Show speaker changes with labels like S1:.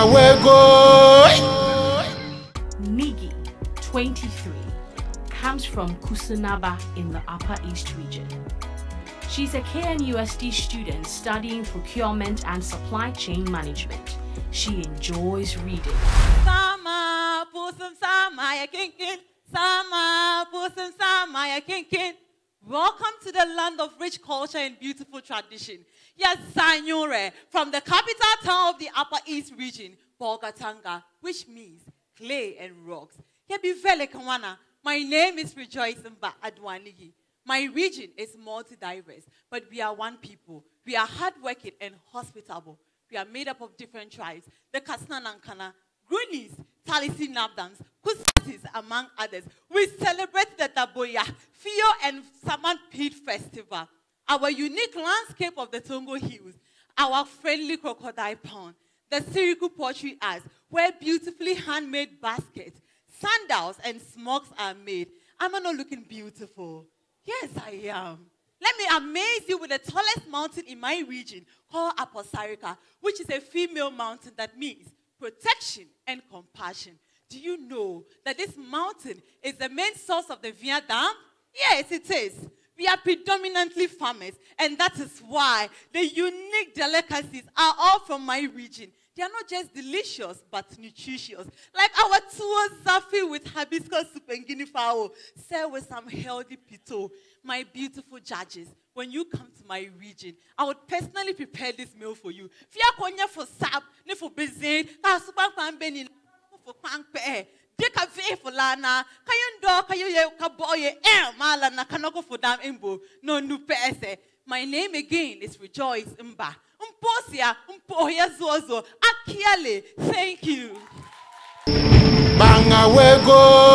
S1: Bangawego.
S2: Nigi, 23, comes from Kusanaba in the Upper East region. She's a KNUST student studying procurement and supply chain management. She enjoys reading.
S3: Sama, pusum sama, ya kinkin. Sama, pusum sama, ya kinkin. Welcome to the land of rich culture and beautiful tradition. Yes, Zanyure, from the capital town of the Upper East region, Bolgatanga, which means clay and rocks. My name is Rejoice Mba Adwanigi. My region is multi-diverse, but we are one people. We are hardworking and hospitable. We are made up of different tribes. The Kasna Nankana, Greenies, Talisi Nabdans, Kusatis, among others. We celebrate Fio and Saman Pit Festival. Our unique landscape of the Tongo Hills, our friendly crocodile pond, the Sirigu Pottery Arts, where beautifully handmade baskets, sandals, and smocks are made. Am I not looking beautiful? Yes, I am. Let me amaze you with the tallest mountain in my region called Aposarica, which is a female mountain that means protection and compassion. Do you know that this mountain is the main source of the Vea Dam? Yes, it is. We are predominantly farmers, and that is why the unique delicacies are all from my region. They are not just delicious, but nutritious. Like our tuwo zafi with hibiscus soup and guinea fowl, served with some healthy pito. My beautiful judges, when you come to my region, I would personally prepare this meal for you. Fia konya for sap, ne for bezin, ka supa kaboye eh, eh, eh mala na dam ese. Eh My name again is Rejoice Mba. Mposia, mpoya zozo, akiale. Thank you.
S1: Bangawego.